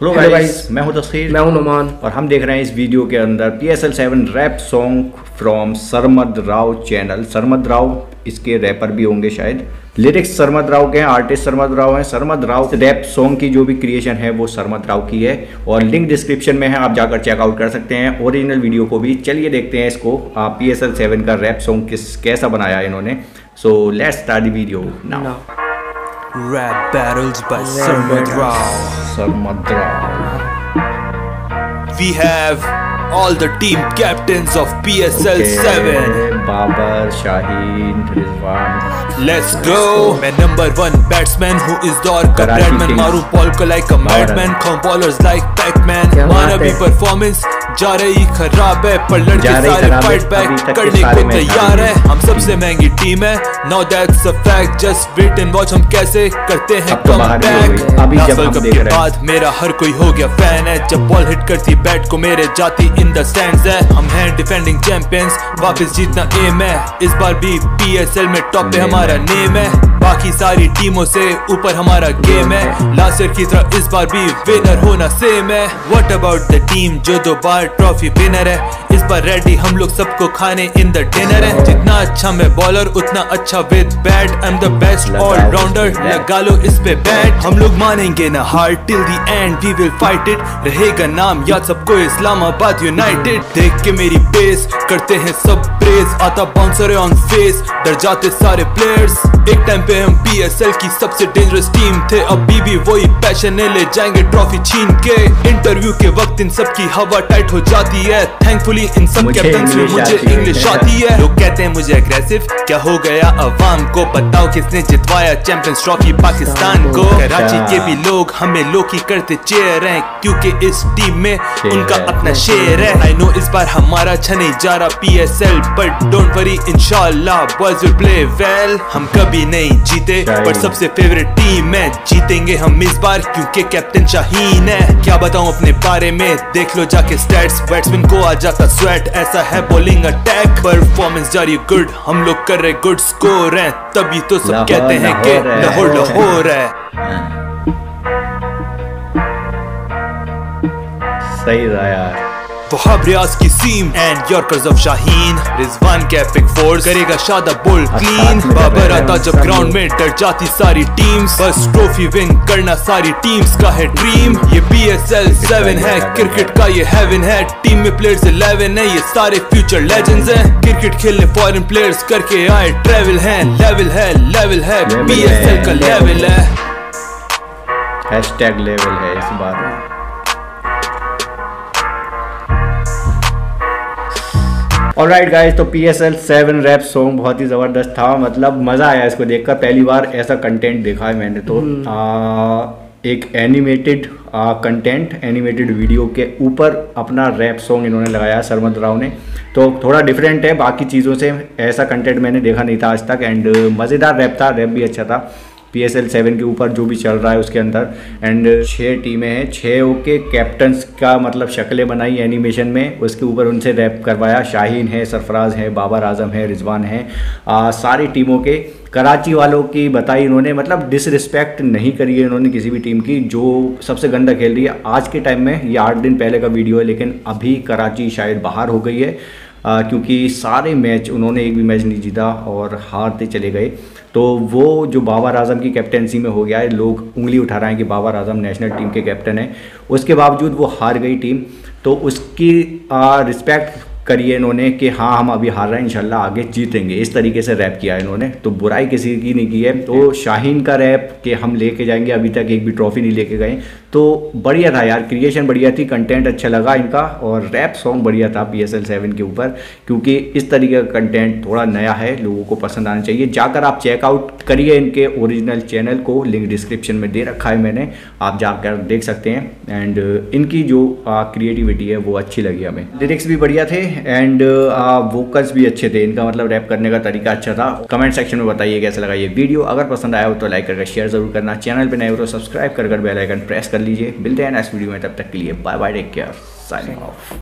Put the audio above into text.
Hello guys मैं हूँ तस्खीर मैं हूँ नुमान। और हम देख रहे हैं इस वीडियो के अंदर P S L seven rap song from Sarmad Rao channel Sarmad Rao इसके रैपर भी होंगे शायद। लिरिक्स सरमद राव के हैं आर्टिस्ट सरमद राव हैं। सरमद राव रैप सॉन्ग की जो भी क्रिएशन है वो सरमद राव की है। और लिंक डिस्क्रिप्शन में है आप जाकर चेकआउट कर सकते हैं ओरिजिनल वीडियो को भी। चलिए देखते हैं इसको पी एस एल सेवन का रैप सॉन्ग किस कैसा बनाया इन्होंने। So let's start video now Rap Battles by Sarmad Rao. We have all the team captains of PSL 7. Babar Shaheen Rizwan Let's go. मैं number one batsman who is दौर का Kings. मारूं ball को like a madman. खाऊं ballers like Pac-Man क्या भी performance जा रही खराब है पर लड़के सारे खराब है, fight back अभी तक के करने को तैयार है हम सबसे महँगी टीम है Now that's a fact just wait and watch हम कैसे करते हैं तो हो comeback अभी जब हम देख रहे हैं। बाद मेरा हर कोई हो गया फ़ैन है जब बॉल हिट करती बैट को मेरे जाती इन द स्टैंड्स है। हम हैं डिफेंडिंग चैंपियंस वापस जीतना एम है। इस बार भी पीएसएल में टॉप पे हमारा। नेम है। बाकी सारी टीमों से ऊपर हमारा गेम है। लास्ट ईयर की तरह इस बार भी विनर होना सेम है। व्हाट अबाउट द टीम जो दो बार ट्रॉफी विनर है? इस बार रेडी हम लोग सबको खाने इन द डिनर है। जितना अच्छा मैं बॉलर उतना अच्छा with bat I am the best allrounder. लगा लो इस पे बैट हम लोग मानेंगे ना हार till the end we will fight it रहेगा नाम याद सबको इस्लामाबाद यूनाइटेड देख के मेरी पेस करते हैं सब प्रेस आता बाउंसर ऑन फेस डर जाते सारे प्लेयर्स एक टाइम पे हम पीएसएल की सबसे डेंजरस टीम थे। अभी भी वही पैशन है ले जाएँगे ट्रॉफी छीन के। इंटरव्यू के वक्त इन सब की हवा टाइट हो जाती है। थैंकफुली इन सब कैप्टन से मुझे इंग्लिश आती है। लोग कहते हैं मुझे अग्रेसिव क्या हो गया अवाम को? बताओ किसने जितवाया चैंपियंस ट्रॉफी पाकिस्तान को? कराची के भी लोग हमें लोकी करते चेयर हैं। क्योंकि इस टीम में उनका अपना शेर है आई नो इस बार हमारा अच्छा नहीं जा रहा पीएसएल बट डोंट वरी इंशाल्लाह बॉयज़ विल प्ले वेल हम कभी नहीं जीते। पर सबसे फेवरेट टीम है। जीतेंगे हम इस बार क्योंकि कैप्टन शाहीन है। क्या बताऊँ अपने बारे में? देख लो जाके स्टैट्स बैट्समैन को आ जाता स्वेट ऐसा है बॉलिंग अटैक परफॉर्मेंस जारी गुड हम लोग कर रहे गुड स्कोर हैं। तभी तो सब कहते हैं कि लाहौर लाहौर लाहौर है। सही रहा यार। वहाब रियाज की seam and yorkers of Shaheen Rizwan के एपिक फोर्स करेगा शादा बोल क्लीन बाबर आता जब ग्राउंड में डर जाती सारी टीम्स बस ट्रॉफी विन करना सारी टीम्स का है ड्रीम ये पीएसएल 7 है क्रिकेट का ये हेवन है. टीम में प्लेयर्स 11 है ये सारे फ्यूचर लेजेंड्स हैं. क्रिकेट खेलने फॉरेन प्लेयर्स करके आए ट्रेवल हैं लेवल है लेवल है. Level एस एल का लेवल है। हैशटैग लेवल है इस बार ऑलराइट गाइज़ तो P S L seven rap song बहुत ही ज़बरदस्त था। मतलब मज़ा आया इसको देखकर। पहली बार ऐसा कंटेंट देखा है मैंने तो। आ, एक एनिमेटेड कंटेंट एनिमेटेड वीडियो के ऊपर अपना रैप सॉन्ग इन्होंने लगाया सरमद राव ने। तो थोड़ा डिफरेंट है बाकी चीज़ों से ऐसा कंटेंट मैंने देखा नहीं था आज तक। एंड मज़ेदार रैप था रैप भी अच्छा था। पी एस एल सेवन के ऊपर जो भी चल रहा है उसके अंदर। एंड छः टीमें हैं। छः के कैप्टन्स का मतलब शक्लें बनाई एनिमेशन में। उसके ऊपर उनसे रैप करवाया। शाहीन है सरफराज है बाबर आज़म है रिजवान है। आ, सारी टीमों के। कराची वालों की बताई इन्होंने। मतलब डिसरिस्पेक्ट नहीं करी है इन्होंने किसी भी टीम की जो सबसे गंदा खेल रही है। आज के टाइम में ये आठ दिन पहले का वीडियो है लेकिन अभी कराची शायद बाहर हो गई है। आ, क्योंकि सारे मैच उन्होंने एक भी मैच नहीं जीता और हारते चले गए। तो वो जो बाबर आज़म की कैप्टनसी में हो गया है, लोग उंगली उठा रहे हैं कि बाबर आज़म नेशनल टीम के कैप्टन हैं। उसके बावजूद वो हार गई टीम तो उसकी रिस्पेक्ट करिए इन्होंने कि हाँ हम अभी हार रहे हैं, इंशाल्लाह आगे जीतेंगे। इस तरीके से रैप किया है इन्होंने। तो बुराई किसी की नहीं की है। तो शाहीन का रैप कि हम लेके जाएँगे, अभी तक एक भी ट्रॉफी नहीं लेके गए। तो बढ़िया था यार, क्रिएशन बढ़िया थी, कंटेंट अच्छा लगा इनका। और रैप सॉन्ग बढ़िया था पी एस एल सेवन के ऊपर, क्योंकि इस तरीके का कंटेंट थोड़ा नया है, लोगों को पसंद आना चाहिए। जाकर आप चेकआउट करिए इनके ओरिजिनल चैनल को लिंक डिस्क्रिप्शन में दे रखा है मैंने। आप जाकर देख सकते हैं। एंड इनकी जो क्रिएटिविटी है, वो अच्छी लगी हमें। लिरिक्स भी बढ़िया थे एंड वोकल्स भी अच्छे थे। इनका मतलब रैप करने का तरीका अच्छा था। कमेंट सेक्शन में बताइए कैसा लगा ये वीडियो अगर पसंद आया हो तो लाइक करके शेयर ज़रूर करना। चैनल पर नए हो तो सब्सक्राइब कर बेल आइकन प्रेस कर लीजिए। मिलते हैं नेक्स्ट वीडियो में। तब तक के लिए bye bye take care signing off